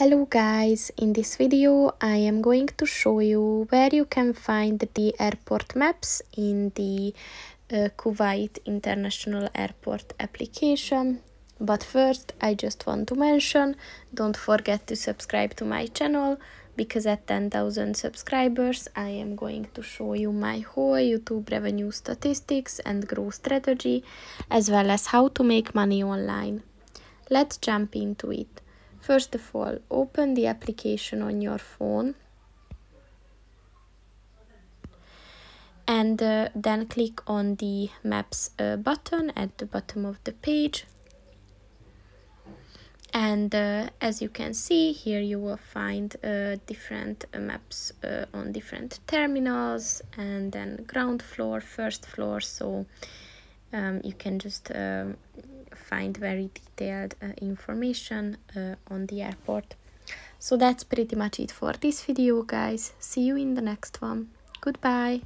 Hello guys, in this video I am going to show you where you can find the airport maps in the uh, Kuwait International Airport application. But first I just want to mention, don't forget to subscribe to my channel because at 10,000 subscribers I am going to show you my whole YouTube revenue statistics and growth strategy as well as how to make money online. Let's jump into it. First of all, open the application on your phone. And uh, then click on the maps uh, button at the bottom of the page. And uh, as you can see here you will find uh, different uh, maps uh, on different terminals and then ground floor first floor. So um, you can just um, find very detailed uh, information uh, on the airport. So that's pretty much it for this video guys. See you in the next one. Goodbye.